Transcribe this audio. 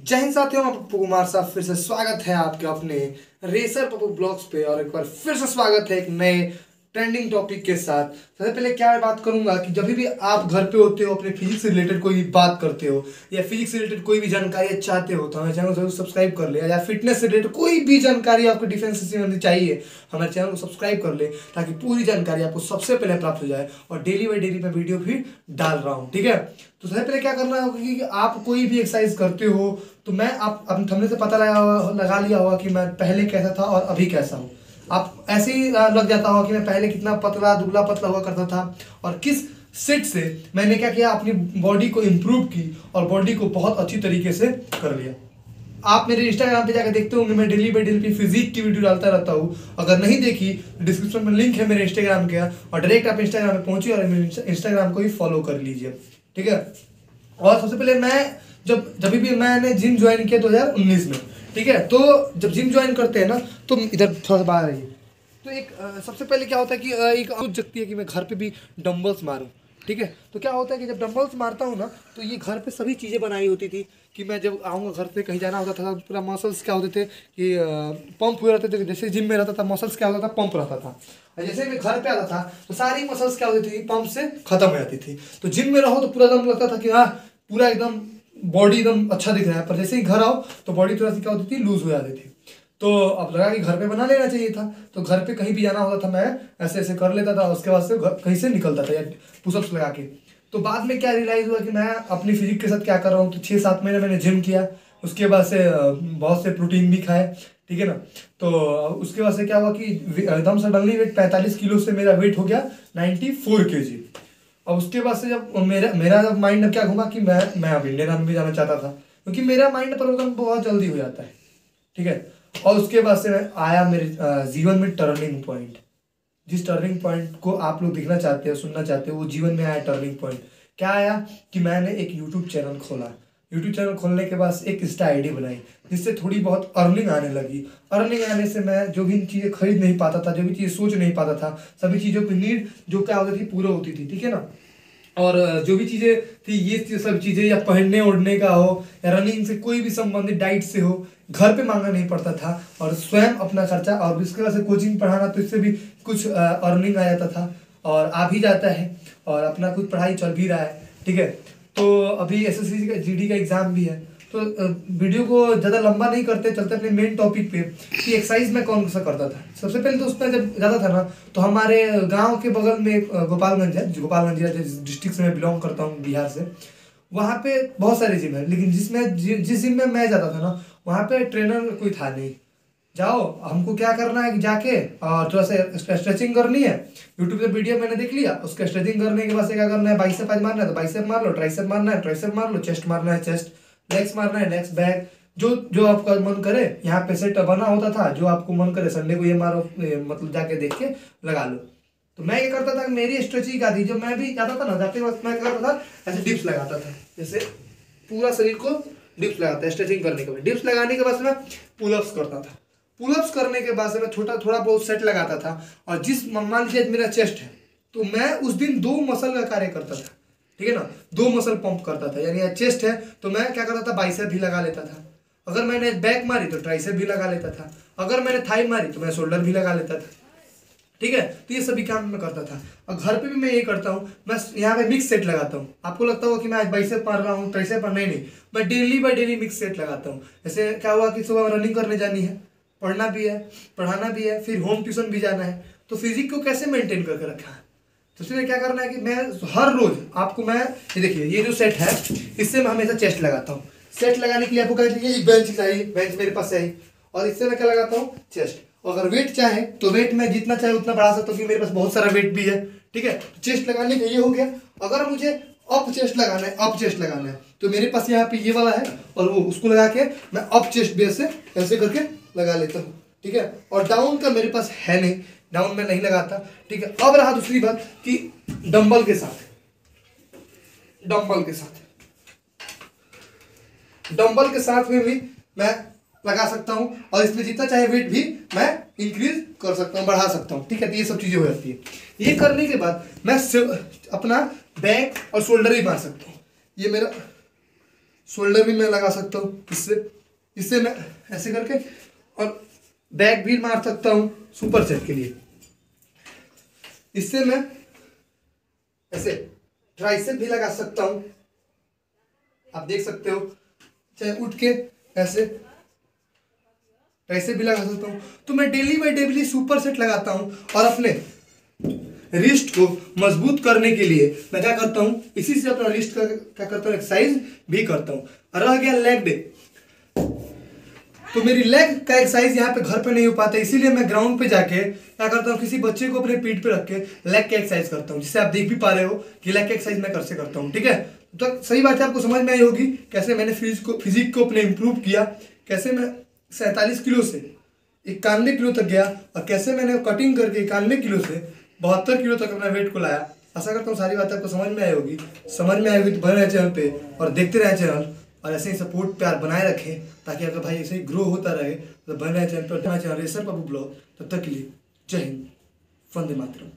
जय हिंद साथियों, मैं पप्पू कुमार साहब फिर से स्वागत है आपके अपने रेसर पप्पू ब्लॉग्स पे और एक बार फिर से स्वागत है एक नए ट्रेंडिंग टॉपिक के साथ। सबसे पहले क्या मैं बात करूँगा कि जब भी आप घर पे होते हो, अपने फिजिक्स से रिलेटेड कोई भी बात करते हो, या फिजिक्स रिलेटेड कोई भी जानकारी चाहते हो तो हमारे चैनल को ज़रूर सब्सक्राइब कर ले, या फिटनेस से रिलेटेड कोई भी जानकारी आपको डिफेंस से संबंधित चाहिए, हमारे चैनल को सब्सक्राइब कर ले, ताकि पूरी जानकारी आपको सबसे पहले प्राप्त हो जाए, और डेली बाई डेली मैं वीडियो भी डाल रहा हूँ, ठीक है? तो सबसे पहले क्या करना होगा कि आप कोई भी एक्सरसाइज करते हो तो मैं आप थमने से पता लगा लगा लिया होगा कि मैं पहले कैसा था और अभी कैसा हूँ। आप ऐसे ही लग जाता होगा कि मैं पहले कितना पतला, दुबला पतला हुआ करता था। और किस सेट से मैंने क्या किया, अपनी बॉडी को इम्प्रूव की और बॉडी को बहुत अच्छी तरीके से कर लिया। आप मेरे इंस्टाग्राम पे जाकर देखते होंगे, मैं डेली बाई डेली फिजिक की वीडियो डालता रहता हूँ। अगर नहीं देखी डिस्क्रिप्शन में लिंक है मेरे इंस्टाग्राम का, और डायरेक्ट आप इंस्टाग्राम पे पहुंचिए और मेरे इंस्टाग्राम को ही फॉलो कर लीजिए। ठीक है? और सबसे पहले मैं, जब जब भी मैंने जिम ज्वाइन किया 2019 में ठीक है? तो जब जिम ज्वाइन करते हैं ना तो इधर थोड़ा सा बाहर आइए। तो एक सबसे पहले क्या होता है कि एक सोच जगती है कि मैं घर पे भी डम्बल्स मारूं, ठीक है? तो क्या होता है कि जब डम्बल्स मारता हूँ ना तो ये घर पे सभी चीज़ें बनाई होती थी कि मैं जब आऊँगा घर से कहीं जाना होता था पूरा मसल्स क्या होते थे कि पंप हुए रहते थे जैसे जिम में रहता था मसल्स क्या होता था पंप रहता था। और जैसे मैं घर पे आता था तो सारी मसल्स क्या होती थी पंप से खत्म हो जाती थी। तो जिम में रहो तो पूरा एकदम लगता था कि हाँ पूरा एकदम बॉडी एकदम अच्छा दिख रहा है। पर जैसे ही घर आओ तो बॉडी थोड़ा सी क्या होती थी लूज हो जाती थी। तो अब लगा कि घर पे बना लेना चाहिए था। तो घर पे कहीं भी जाना होता था, मैं ऐसे ऐसे कर लेता था, उसके बाद से कहीं से निकलता था, या पुशअप्स लगा के। तो बाद में क्या रियलाइज़ हुआ कि मैं अपनी फिजिक के साथ क्या कर रहा हूँ तो छः सात महीने मैंने जिम किया। उसके बाद से बहुत से प्रोटीन भी खाए, ठीक है ना? तो उसके बाद से क्या हुआ कि एकदम सडनली वेट पैंतालीस किलो से मेरा वेट हो गया नाइन्टी फोर के जी अब उसके बाद से जब मेरा मेरा जब माइंड क्या घूमा कि मैं मैं अब इंडियन आर्मी जाना चाहता था। क्योंकि मेरा माइंड परिवर्तन बहुत जल्दी हो जाता है। ठीक है? और उसके बाद से आया मेरे जीवन में टर्निंग पॉइंट जिस टर्निंग पॉइंट को आप लोग देखना चाहते हो, सुनना चाहते हो, वो जीवन में आया टर्निंग पॉइंट क्या आया कि मैंने एक यूट्यूब चैनल खोला। यूट्यूब चैनल खोलने के बाद एक इंस्टा आई बनाई, जिससे थोड़ी बहुत अर्निंग आने लगी। अर्निंग आने से मैं जो भी चीज़ें खरीद नहीं पाता था, जो भी चीज़ें सोच नहीं पाता था, सभी चीज़ों की नीड जो क्या होती थी, पूरा होती थी, ठीक है ना? और जो भी चीज़ें थी, ये सब चीज़ें, या पहनने ओढ़ने का हो, या रनिंग से कोई भी संबंधित डाइट से हो, घर पे मांगना नहीं पड़ता था। और स्वयं अपना खर्चा, और इसके बाद से कोचिंग पढ़ाना तो इससे भी कुछ अर्निंग आ जाता था। और आ भी जाता है, और अपना कुछ पढ़ाई चल भी रहा है, ठीक है? तो अभी एस एस का जीडी का एग्ज़ाम भी है। तो वीडियो को ज़्यादा लंबा नहीं करते, चलते अपने मेन टॉपिक पे कि एक्सरसाइज में कौन सा करता था। सबसे पहले तो उसमें जब ज़्यादा था ना तो हमारे गाँव के बगल में गोपालगंज है गोपालगंज जिला डिस्ट्रिक्ट से मैं बिलोंग करता हूँ, बिहार से, वहाँ पे बहुत सारे जिम है। लेकिन जिसमें जिस जिम में मैं जाता था ना, वहाँ पे ट्रेनर कोई था नहीं। जाओ, हमको क्या करना है जाके? और थोड़ा सा स्ट्रेचिंग करनी है यूट्यूब पे वीडियो मैंने देख लिया। उसका स्ट्रेचिंग करने के बाद से क्या करना है? बाइसेप आज मारना है तो बाइसेप मार लो ट्राइसेप मारना है ट्राइसेप मार लो चेस्ट मारना है चेस्ट लेग्स मारना है लेग्स बैक जो जो आपका मन करे, यहाँ पे सेट बना होता था, जो आपको मन करे संडे को ये मारो मतलब जाके देख के लगा लो। तो मैं ये करता था, मेरी स्ट्रेचिंग आती जब मैं भी जाता था ना, जाते वक्त मैं करता था, ऐसे डिप्स लगाता था। जैसे पूरा शरीर को डिप्स लगाता है स्ट्रेचिंग करने के बाद। डिप्स लगाने के बाद मैं पुलअप्स करता था। पुलअप्स करने के बाद से मैं छोटा थोड़ा बहुत सेट लगाता था और जिस मान लीजिए मेरा चेस्ट है तो मैं उस दिन दो मसल का कार्य करता था, ठीक है ना? दो मसल पंप करता था, यानी चेस्ट है तो मैं क्या करता था? बाइसेप भी लगा लेता था। अगर मैंने बैक मारी तो ट्राइसेप भी लगा लेता था। अगर मैंने थाई मारी तो मैं शोल्डर भी लगा लेता था। ठीक है? तो ये सभी काम मैं करता था। और घर पे भी मैं ये करता हूँ, मैं यहाँ पे मिक्स सेट लगाता हूँ। आपको लगता होगा कि मैं आज बाइसेप मार रहा हूँ ट्राइसेप पर नहीं नहीं। मैं daily by daily mix set लगाता हूँ। जैसे क्या हुआ कि सुबह रनिंग करने जानी है पढ़ना भी है, पढ़ाना भी है, फिर होम ट्यूशन भी जाना है तो फिजिक को कैसे मेंटेन करके रखा है? तो इसलिए क्या करना है कि मैं हर रोज आपको मैं, ये देखिए, ये जो सेट है, इससे मैं हमेशा चेस्ट लगाता हूँ। सेट लगाने के लिए आपको चाहिए? एक बेंच चाहिए बेंच मेरे पास चाहिए और इससे मैं क्या लगाता हूँ? चेस्ट और अगर वेट चाहे तो वेट मैं जितना चाहे उतना बढ़ा सकता हूँ, क्योंकि मेरे पास बहुत सारा वेट भी है, ठीक है? चेस्ट लगाने का ये हो गया। अगर मुझे अप चेस्ट लगाना है अप चेस्ट लगाना है तो मेरे पास यहाँ पे ये वाला है, और वो उसको लगा के मैं अप चेस्ट बेस से ऐसे करके लगा लेता हूँ, ठीक है? और डाउन का मेरे पास है नहीं डाउन में नहीं लगाता, ठीक है? अब रहा दूसरी बात कि डंबल के साथ डंबल के साथ डंबल के साथ में भी मैं लगा सकता हूँ, और इसमें जितना चाहे वेट भी मैं इंक्रीज कर सकता हूँ, बढ़ा सकता हूँ, ठीक है? तो ये सब चीज़ें हो जाती है। ये करने के बाद मैं अपना बैक और शोल्डर भी मार सकता हूँ। ये मेरा शोल्डर भी मैं लगा सकता हूँ, इससे इससे मैं ऐसे करके और बैक भी मार सकता हूँ सुपर सेट के लिए। इससे मैं ऐसे ट्राइसेप भी लगा सकता हूँ। आप देख सकते हो, चाहे उठ के ऐसे ट्राइसेप भी लगा सकता हूँ। तो मैं daily by daily super set लगाता हूँ और अपने रिस्ट को मज़बूत करने के लिए मैं क्या करता हूँ, इसी से अपना रिस्ट का, क्या करता हूँ एक्सरसाइज भी करता हूँ। रह गया लेग डे तो मेरी लेग का एक्सरसाइज यहाँ पे घर पे नहीं हो पाता, इसीलिए मैं ग्राउंड पे जाके क्या करता हूँ, किसी बच्चे को अपने पीठ पे रख के लेग का एक्सरसाइज करता हूँ जिससे आप देख भी पा रहे हो कि लेग का एक्सरसाइज मैं कैसे करता हूँ, ठीक है? तो सही बात है, आपको समझ में आई होगी कैसे मैंने फिजिक को फिजिक को अपने इम्प्रूव किया, कैसे मैं सैंतालीस किलो से इक्यानवे किलो तक गया और कैसे मैंने कटिंग करके इक्यानवे किलो से बहत्तर किलो तक अपना वेट को लाया। आशा करता हूँ सारी बात आपको समझ में आई होगी, समझ में आई होगी तो बने रहे चैनल पे और देखते रहे चैनल और ऐसे ही सपोर्ट प्यार बनाए रखें, ताकि अगर भाई ऐसे ही ग्रो होता रहे तो बन रहे चैनल पर चैनल रेसर बाबू ब्लॉग तब तक के लिए जय हिंद, वंदे मातरम।